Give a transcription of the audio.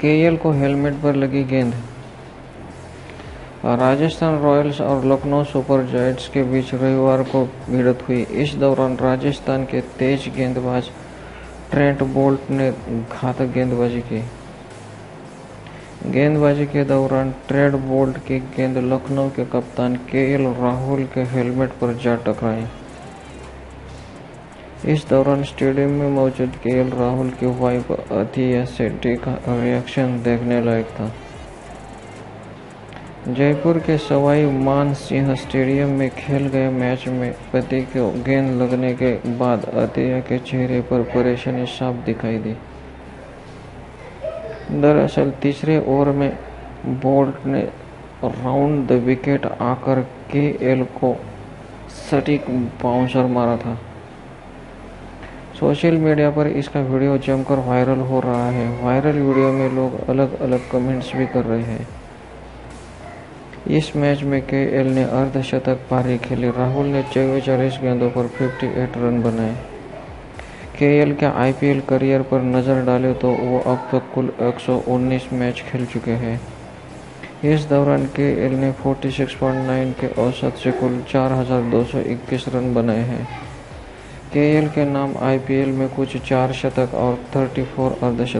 KL को helmet पर लगी गेंद। राजस्थान रॉयल्स और लखनऊ सुपर जायंट्स के बीच रविवार को भिड़त हुई। इस दौरान राजस्थान के तेज गेंदबाज ट्रेंट बोल्ट ने घातक गेंदबाजी की। गेंदबाजी के दौरान ट्रेंट बोल्ट की गेंद लखनऊ के कप्तान केएल राहुल के हेलमेट पर जा टकराई। इस दौरान स्टेडियम में मौजूद केएल राहुल की वाइफ अतिया सेट्टी का रिएक्शन देखने लायक था। जयपुर के सवाई मान सिंह स्टेडियम में खेल गए मैच में पति को गेंद लगने के बाद अतिया के चेहरे पर परेशानी साफ़ दिखाई दी। दरअसल तीसरे ओवर में बोल्ट ने राउंड द विकेट आकर के एल को सटीक बाउंसर मारा था। सोशल मीडिया पर इसका वीडियो जमकर वायरल हो रहा है। वायरल वीडियो में लोग अलग अलग कमेंट्स भी कर रहे हैं। इस मैच में के एल ने अर्धशतक पारी खेली। राहुल ने चौवालीस गेंदों पर 58 रन बनाए। के एल के आईपीएल करियर पर नज़र डाले तो वो अब तक कुल 119 मैच खेल चुके हैं। इस दौरान के एल ने 46.9 के औसत से कुल 4,221 रन बनाए हैं। केएल के नाम आईपीएल में कुछ चार शतक और 34 अर्धशतक।